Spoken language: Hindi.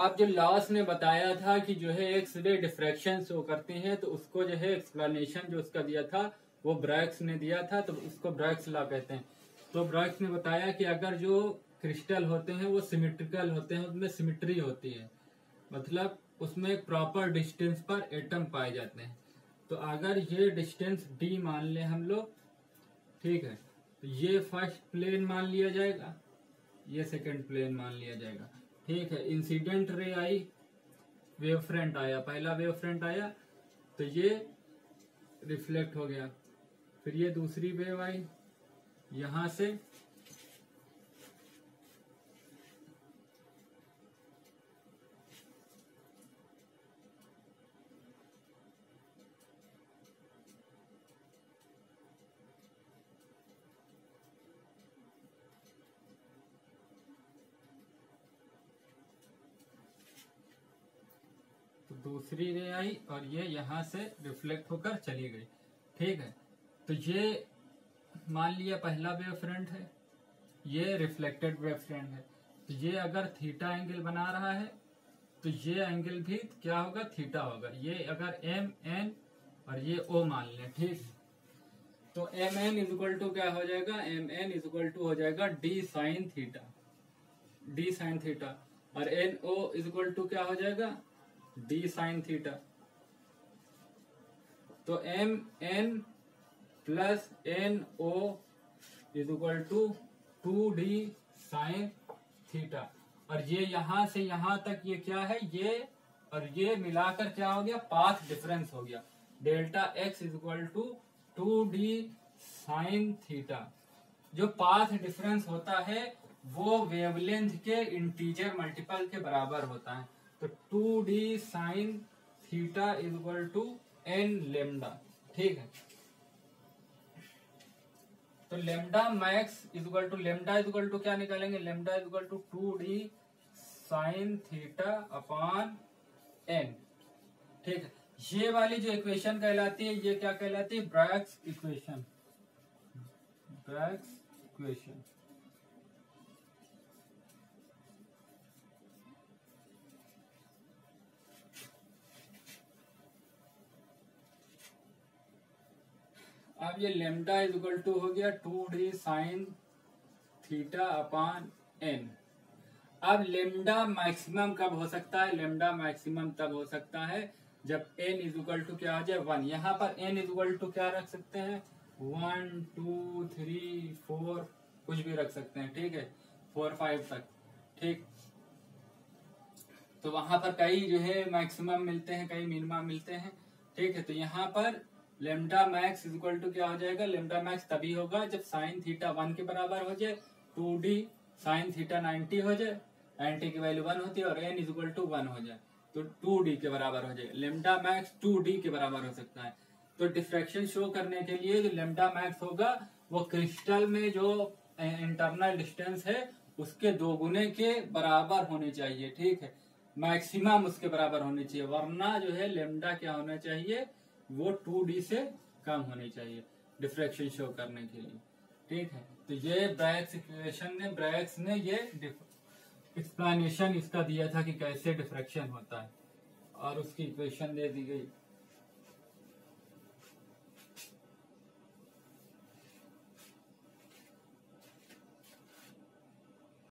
अब जो लास्ट ने बताया था कि जो है एक्स रे डिफ्रैक्शन शो करते हैं तो उसको जो है एक्सप्लेनेशन जो उसका दिया था, वो ब्रैक्स ने दिया था तो उसको ब्रैक्स ला कहते हैं। तो ब्रैक्स ने बताया कि अगर जो क्रिस्टल होते हैं, वो सिमेट्रिकल होते हैं उसमें सिमिट्री होती है। मतलब उसमें एक प्रॉपर डिस्टेंस पर एटम पाए जाते हैं। तो अगर ये डिस्टेंस डी मान ले हम लोग, ठीक है तो ये फ़र्स्ट प्लेन मान लिया जाएगा, ये सेकंड प्लेन मान लिया जाएगा। ठीक है इंसिडेंट रे आई वेव फ्रंट आया, पहला वेव फ्रंट आया तो ये रिफ्लेक्ट हो गया। फिर ये दूसरी वेव आई, यहाँ से दूसरी रे आई और ये यहाँ से रिफ्लेक्ट होकर चली गई। ठीक है? तो ये मान लिया पहला वेव फ्रंट है, ये रिफ्लेक्टेड वेव फ्रंट है। तो ये अगर थीटा एंगल बना रहा है तो ये एंगल भी क्या होगा? थीटा होगा। ये अगर एम एन और ये ओ मान लें, ठीक? तो M N is equal to क्या हो जाएगा? M N is equal to हो जाएगा D sine theta D sine theta और N O is equal to क्या हो जाएगा? D sine theta. तो M, N plus N O is equal to two D sine theta. और ये यहाँ से यहाँ तक ये क्या है? ये और ये मिलाकर क्या हो गया? पाथ डिफरेंस हो गया। Delta x is equal to two d sine theta. जो पाथ डिफरेंस होता है, वो वेवलेंथ के इंटीजर मल्टीपल के बराबर होता है। तो two d sine theta is equal to n lambda ठीक है? तो lambda max is equal to lambda is equal to क्या निकालेंगे? Lambda is equal to two d sine theta upon n ठीक है? ये वाली जो इक्वेशन कहलाती है, ये क्या कहलाती है? ब्रैक्स इक्वेशन ब्रैक्स इक्वेशन अब ये लेमडा इज़ इक्वल टू हो गया two d sine theta upon n अब लेमडा मैक्सिमम कब हो सकता है? लेमडा मैक्सिमम तब हो सकता है जब एन इज़ इक्वल टू क्या आ जाए? वन यहाँ पर एन इज़ इक्वल टू क्या रख सकते हैं? वन टू थ्री फोर कुछ भी रख सकते हैं, ठीक है? फोर फाइव तक, ठीक? तो वहाँ पर कई जो है मैक्सिमम मिलते हैं, कई मिनिमम मिलते हैं, ठीक है? तो यहाँ पर lambda max is equal to क्या हो जाएगा? लेमडा मैक्स तभी होगा जब साइन थीटा वन के बराबर हो जाए। Two d sine theta ninety हो जाए नाइनटी की वैल्यू वन होती है और n is equal to one हो जाए। तो टू डी के बराबर हो जाए। लेमडा मैक्स टू डी के बराबर हो सकता है। तो डिफ्रैक्शन शो करने के लिए जो लेमडा मैक्स होगा, वो क्रिस्टल में जो इंटरनल डिस्टेंस है, उसके दोगुने के बराबर होने चाहिए, ठीक है? मैक्सिमम उसके बराबर होने चाहिए। वरना जो है लेमडा क्या होना चाहिए? वो टू डी से कम होनी चाहिए डिफ्रेक्शन शो करने के लिए। ठीक है? तो ये ब्रैक्स इक्वेशन ने ब्रैक्स ने ये एक्सप्लेनेशन इसका दिया था कि कैसे डिफ्रेक्शन होता है। और उसकी इक्वेशन दे दी गई।